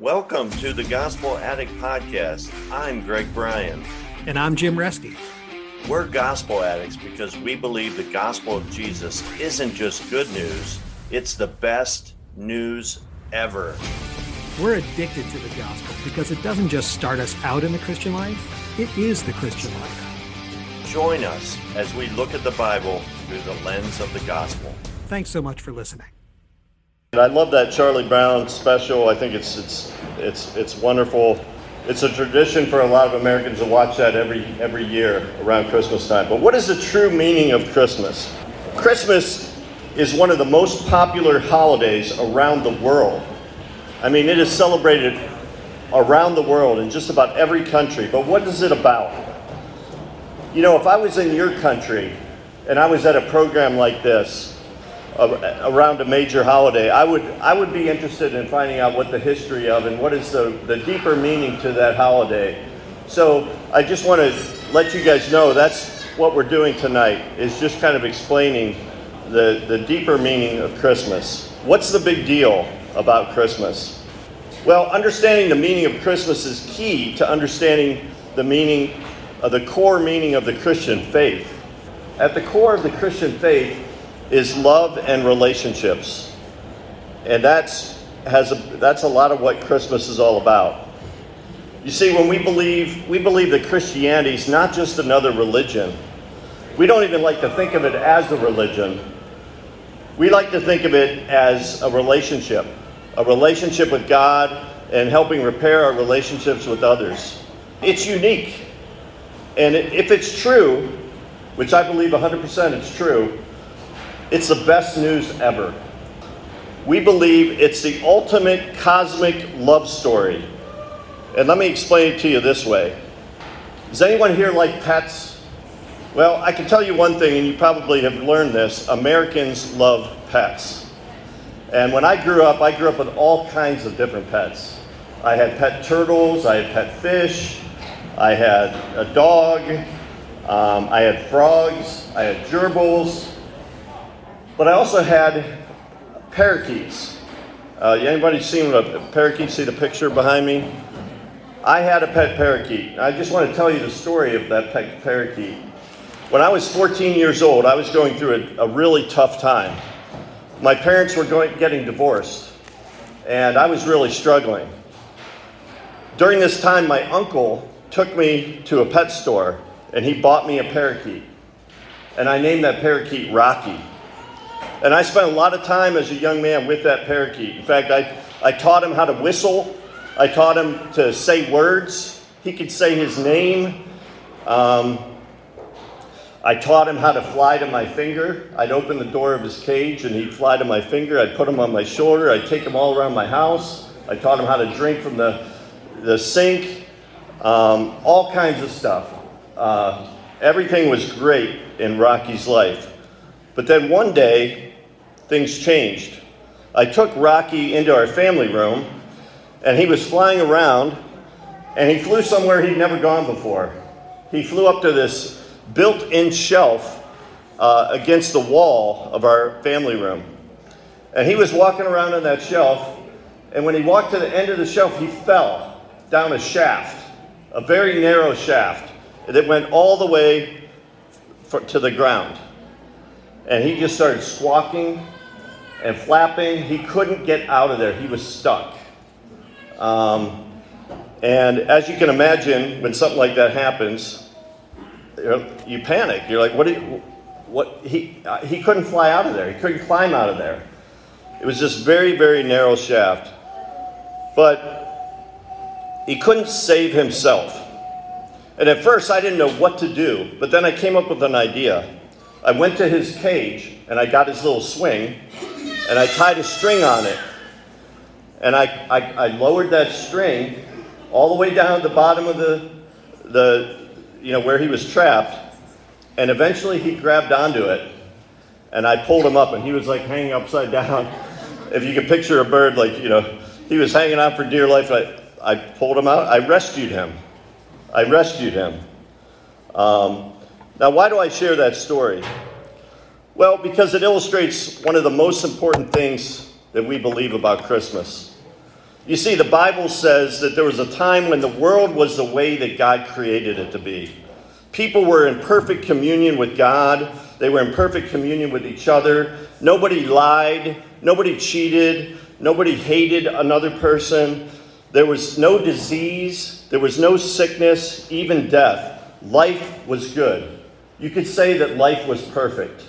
Welcome to the Gospel Addict Podcast. I'm Greg Bryan. And I'm Jim Reske. We're gospel addicts because we believe the gospel of Jesus isn't just good news, it's the best news ever. We're addicted to the gospel because it doesn't just start us out in the Christian life, it is the Christian life. Join us as we look at the Bible through the lens of the gospel. Thanks so much for listening. I love that Charlie Brown special. I think it's it's it's it's wonderful. It's a tradition for a lot of Americans to watch that every every year around Christmas time. But what is the true meaning of Christmas? Christmas is one of the most popular holidays around the world. I mean, it is celebrated around the world in just about every country. But what is it about? You know, if I was in your country and I was at a program like this, around a major holiday, I would, I would be interested in finding out what the history of and what is the, the deeper meaning to that holiday. So I just want to let you guys know that's what we're doing tonight, is just kind of explaining the, the deeper meaning of Christmas. What's the big deal about Christmas? Well, understanding the meaning of Christmas is key to understanding the meaning, of the core meaning of the Christian faith. At the core of the Christian faith is love and relationships. And that's has a, that's a lot of what Christmas is all about. You see, when we believe we believe that Christianity is not just another religion. We don't even like to think of it as a religion. We like to think of it as a relationship, a relationship with God and helping repair our relationships with others. It's unique. And if it's true, which I believe 100% it's true, it's the best news ever. We believe it's the ultimate cosmic love story. And let me explain it to you this way. Does anyone here like pets? Well, I can tell you one thing, and you probably have learned this Americans love pets. And when I grew up, I grew up with all kinds of different pets. I had pet turtles, I had pet fish, I had a dog, um, I had frogs, I had gerbils, but I also had parakeets. Uh, anybody seen a parakeet? See the picture behind me? I had a pet parakeet. I just want to tell you the story of that pet parakeet. When I was 14 years old, I was going through a, a really tough time. My parents were going, getting divorced, and I was really struggling. During this time, my uncle took me to a pet store and he bought me a parakeet. And I named that parakeet Rocky. And I spent a lot of time as a young man with that parakeet. In fact, I, I taught him how to whistle, I taught him to say words. He could say his name. Um, I taught him how to fly to my finger. I'd open the door of his cage and he'd fly to my finger. I'd put him on my shoulder. I'd take him all around my house. I taught him how to drink from the, the sink, um, all kinds of stuff. Uh, everything was great in Rocky's life. But then one day, things changed. I took Rocky into our family room, and he was flying around, and he flew somewhere he'd never gone before. He flew up to this built in shelf uh, against the wall of our family room. And he was walking around on that shelf, and when he walked to the end of the shelf, he fell down a shaft, a very narrow shaft that went all the way for, to the ground and he just started squawking and flapping. He couldn't get out of there, he was stuck. Um, and as you can imagine, when something like that happens, you panic. You're like, what? You, what? He uh, he couldn't fly out of there. He couldn't climb out of there. It was just very very narrow shaft. But he couldn't save himself. And at first, I didn't know what to do. But then I came up with an idea. I went to his cage and I got his little swing and I tied a string on it. And I, I, I lowered that string all the way down the bottom of the, the, you know, where he was trapped. And eventually he grabbed onto it. And I pulled him up and he was like hanging upside down. if you can picture a bird, like, you know, he was hanging on for dear life. I, I pulled him out. I rescued him. I rescued him. Um, now, why do I share that story? Well, because it illustrates one of the most important things that we believe about Christmas. You see, the Bible says that there was a time when the world was the way that God created it to be. People were in perfect communion with God, they were in perfect communion with each other. Nobody lied, nobody cheated, nobody hated another person. There was no disease, there was no sickness, even death. Life was good. You could say that life was perfect.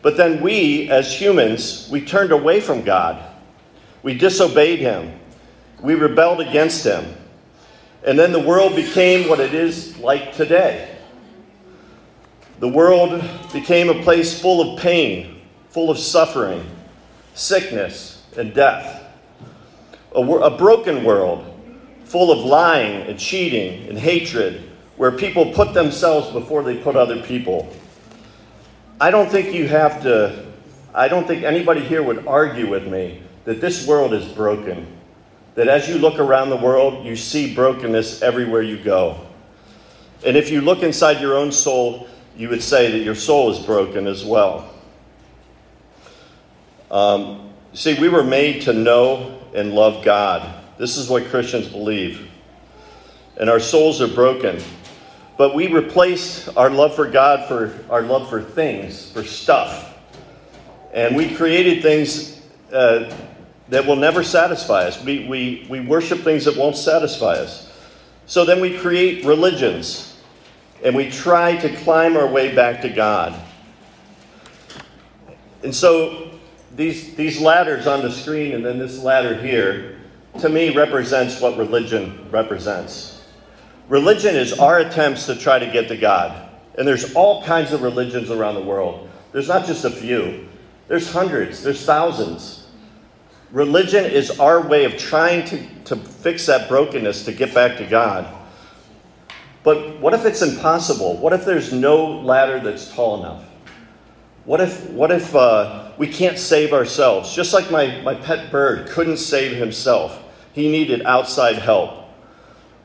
But then we, as humans, we turned away from God. We disobeyed Him. We rebelled against Him. And then the world became what it is like today. The world became a place full of pain, full of suffering, sickness, and death. A, a broken world full of lying and cheating and hatred, where people put themselves before they put other people. I don't think you have to, I don't think anybody here would argue with me that this world is broken. That as you look around the world, you see brokenness everywhere you go. And if you look inside your own soul, you would say that your soul is broken as well. Um, see, we were made to know and love God. This is what Christians believe. And our souls are broken. But we replaced our love for God for our love for things, for stuff. And we created things uh, that will never satisfy us. We, we, we worship things that won't satisfy us. So then we create religions and we try to climb our way back to God. And so these, these ladders on the screen and then this ladder here, to me, represents what religion represents. Religion is our attempts to try to get to God. And there's all kinds of religions around the world. There's not just a few, there's hundreds, there's thousands. Religion is our way of trying to, to fix that brokenness to get back to God. But what if it's impossible? What if there's no ladder that's tall enough? What if, what if uh, we can't save ourselves? Just like my, my pet bird couldn't save himself, he needed outside help.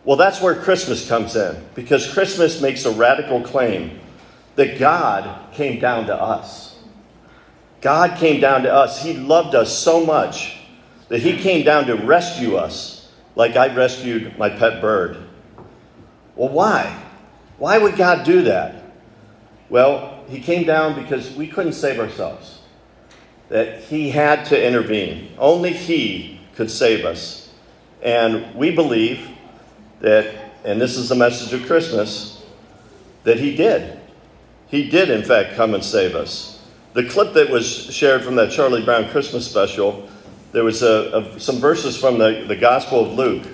Well, that's where Christmas comes in, because Christmas makes a radical claim that God came down to us. God came down to us. He loved us so much that He came down to rescue us, like I rescued my pet bird. Well, why? Why would God do that? Well, He came down because we couldn't save ourselves, that He had to intervene. Only He could save us. And we believe that, and this is the message of Christmas, that He did. He did, in fact, come and save us. The clip that was shared from that Charlie Brown Christmas special, there was a, a, some verses from the, the Gospel of Luke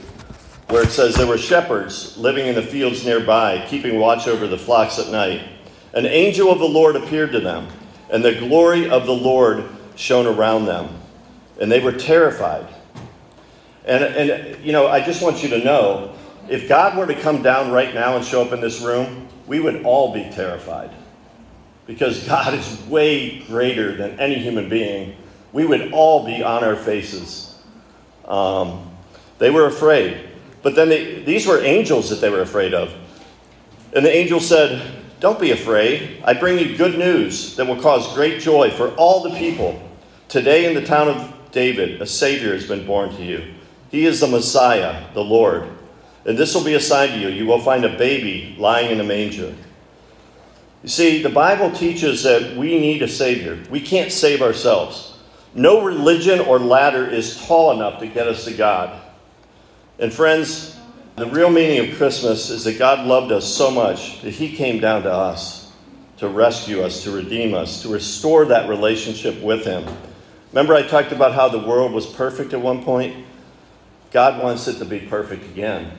where it says there were shepherds living in the fields nearby, keeping watch over the flocks at night. An angel of the Lord appeared to them, and the glory of the Lord shone around them, and they were terrified. And, and you know, I just want you to know if God were to come down right now and show up in this room, we would all be terrified. Because God is way greater than any human being. We would all be on our faces. Um, they were afraid. But then they, these were angels that they were afraid of. And the angel said, Don't be afraid. I bring you good news that will cause great joy for all the people. Today in the town of David, a Savior has been born to you. He is the Messiah, the Lord. And this will be a sign to you. You will find a baby lying in a manger. You see, the Bible teaches that we need a Savior. We can't save ourselves. No religion or ladder is tall enough to get us to God. And friends, the real meaning of Christmas is that God loved us so much that He came down to us to rescue us, to redeem us, to restore that relationship with Him. Remember, I talked about how the world was perfect at one point? God wants it to be perfect again.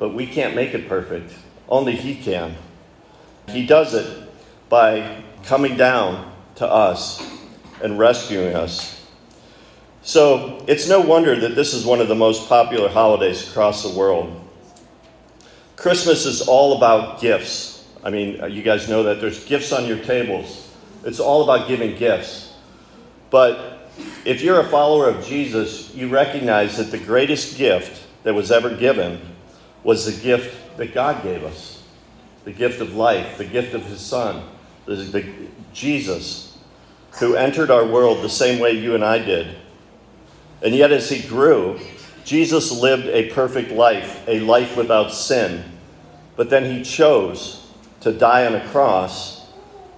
But we can't make it perfect, only He can. He does it by coming down to us and rescuing us. So it's no wonder that this is one of the most popular holidays across the world. Christmas is all about gifts. I mean, uh, you guys know that there's gifts on your tables. It's all about giving gifts. But if you're a follower of Jesus, you recognize that the greatest gift that was ever given was the gift that God gave us the gift of life, the gift of His Son, the, the, Jesus, who entered our world the same way you and I did And yet, as he grew, Jesus lived a perfect life, a life without sin. But then he chose to die on a cross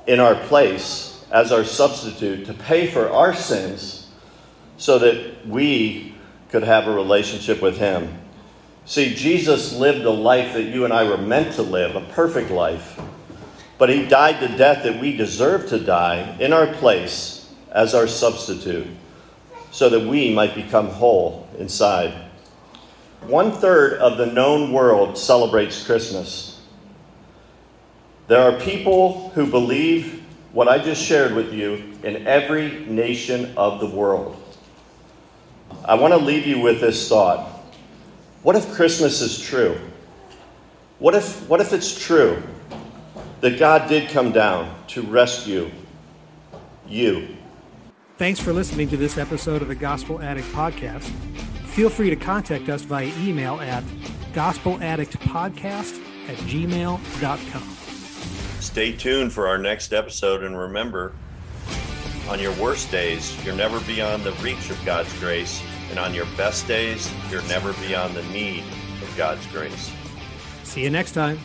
in our place as our substitute to pay for our sins so that we could have a relationship with him. See, Jesus lived a life that you and I were meant to live, a perfect life. But he died the death that we deserve to die in our place as our substitute so that we might become whole inside. One third of the known world celebrates Christmas. There are people who believe what I just shared with you in every nation of the world. I want to leave you with this thought. What if Christmas is true? What if, what if it's true that God did come down to rescue you? Thanks for listening to this episode of the Gospel Addict Podcast. Feel free to contact us via email at gospeladdictpodcast at gmail.com. Stay tuned for our next episode and remember, on your worst days, you're never beyond the reach of God's grace, and on your best days, you're never beyond the need of God's grace. See you next time.